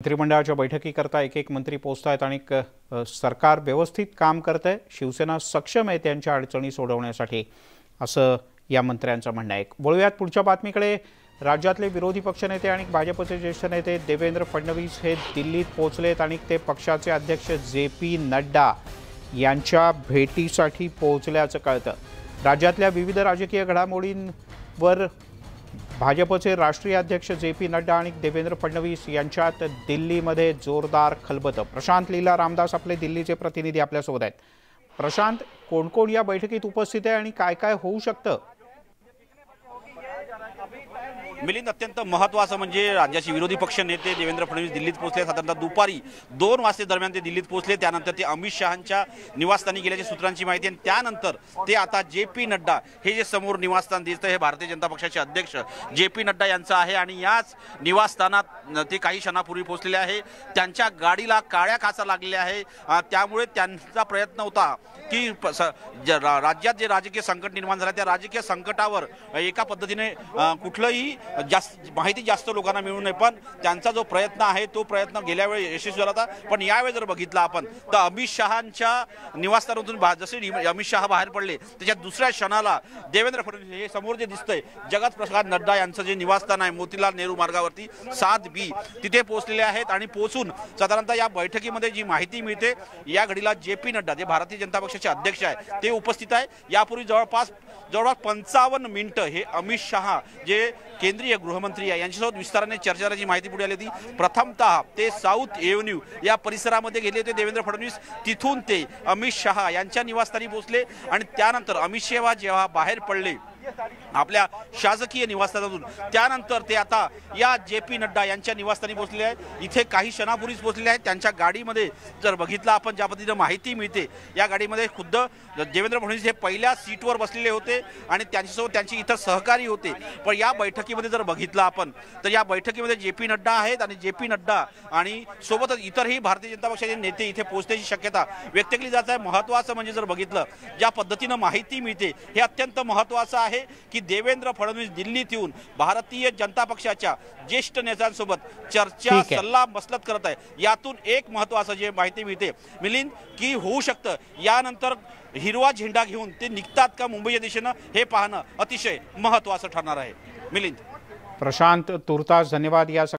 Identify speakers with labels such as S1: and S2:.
S1: मंत्रिमंडळाच्या बैठकीकरता एक एक मंत्री पोचत आहेत आणि सरकार व्यवस्थित काम करत आहे शिवसेना सक्षम आहे त्यांच्या अडचणी सोडवण्यासाठी असं या मंत्र्यांचं म्हणणं आहे. वळूयात पुढच्या बातमीकडे. राज्यातले विरोधी पक्षनेते आणि भाजपचे ज्येष्ठ नेते देवेंद्र फडणवीस हे दिल्लीत पोहोचलेत आणि ते पक्षाचे अध्यक्ष जे पी नड्डा यांच्या भेटीसाठी पोहोचल्याचं कळतं. राज्यातल्या विविध राजकीय घडामोडींवर भाजपचे राष्ट्रीय अध्यक्ष जे पी नड्डा आणि देवेंद्र फडणवीस यांच्यात दिल्लीमध्ये जोरदार खलबतं. प्रशांत लीला रामदास आपले दिल्लीचे प्रतिनिधी आपल्यासोबत आहेत. प्रशांत कोण कोण या बैठकीत उपस्थित आहे आणि काय काय होऊ शकतं?
S2: मिलिंद अत्यंत महत्वाचं म्हणजे राज्याचे विरोधी पक्ष नेते देवेंद्र फडणवीस दिल्लीत पोहोचले. साधारणतः दुपारी दोन वाजते दरम्यान ते दिल्लीत पोहोचले. त्यानंतर ते अमित शहांच्या निवासस्थानी गेल्याच्या सूत्रांची माहिती आणि त्यानंतर ते आता जे पी नड्डा हे जे समोर निवासस्थान दिसतं हे भारतीय जनता पक्षाचे अध्यक्ष जे पी नड्डा यांचं आहे. आणि याच निवासस्थानात ते काही क्षणापूर्वी पोहोचलेले आहे. त्यांच्या गाडीला काळ्या काचा लागलेल्या आहे. त्यामुळे त्यांचा प्रयत्न होता की प- स- ज- रा- राज्यात जे राजकीय संकट निर्माण झालं त्या राजकीय संकटावर एका पद्धतीने कुठलंही जास्त माहिती जास्त लोकांना मिळू नये. पण त्यांचा जो प्रयत्न आहे तो प्रयत्न गेल्या वेळी यशस्वी झाला होता. पण यावेळी जर बघितलं आपण तर अमित शहांच्या निवासस्थानातून जसे अमित शहा बाहेर पडले त्याच्या दुसऱ्या क्षणाला देवेंद्र फडणवीस हे समोर जे दिसतंय जगत प्रसाद नड्डा यांचं जे निवासस्थान आहे मोतीलाल नेहरू मार्गावरती सात योगी तिथे पोहोचलेले आहेत आणि पोहोचून साधारणतः या बैठकीमध्ये जी माहिती मिळते या घडीला जे पी नड्डा जे भारतीय जनता पक्षाचे अध्यक्ष आहे ते उपस्थित आहे. यापूर्वी जवळपास जवळपास पंचावन्न मिनिटं हे अमित शहा जे केंद्रीय गृहमंत्री आहे यांच्यासोबत विस्ताराने चर्चा झाल्याची माहिती पुढे आली होती. प्रथमतः ते साऊथ एव्हन्यू या परिसरामध्ये गेले होते देवेंद्र फडणवीस. तिथून ते अमित शहा यांच्या निवासस्थानी पोहोचले आणि त्यानंतर अमित शहा जेव्हा बाहेर पडले आपल्या शासकीय निवासस्थानातून. त्यानंतर ते आता या जे पी नड्डा यांच्या निवासस्थानी पोहोचलेले आहेत. इथे काही क्षणापूर्वीच पोहोचलेले आहेत. त्यांच्या गाडीमध्ये जर बघितलं आपण ज्या पद्धतीनं माहिती मिळते या गाडीमध्ये खुद्द देवेंद्र फडणवीस हे पहिल्या सीटवर बसलेले होते आणि त्यांच्यासोबत त्यांचे इतर सहकारी होते. पण या बैठकीमध्ये जर बघितलं आपण तर या बैठकीमध्ये जे पी नड्डा आहेत आणि जे पी नड्डा आणि सोबतच इतरही भारतीय जनता पक्षाचे नेते इथे पोहोचण्याची शक्यता व्यक्त केली जात आहे. महत्त्वाचं म्हणजे जर बघितलं ज्या पद्धतीनं माहिती मिळते हे अत्यंत महत्त्वाचं आहे. की देवेंद्र फडणवीस दिल्लीत येऊन भारतीय जनता पक्षाच्या ज्येष्ठ नेत्यांसोबत चर्चा
S1: आहे.
S2: सल्ला मसलत करत आहे. यातून एक महत्त्वाचं जे माहिती मिळते मिलिंद की होऊ शकतं. यानंतर हिरवा झेंडा घेऊन ते निघतात का मुंबईच्या दिशेनं हे पाहणं अतिशय महत्त्वाचं ठरणार आहे. मिलिंद.
S1: प्रशांत तुर्तास धन्यवाद. या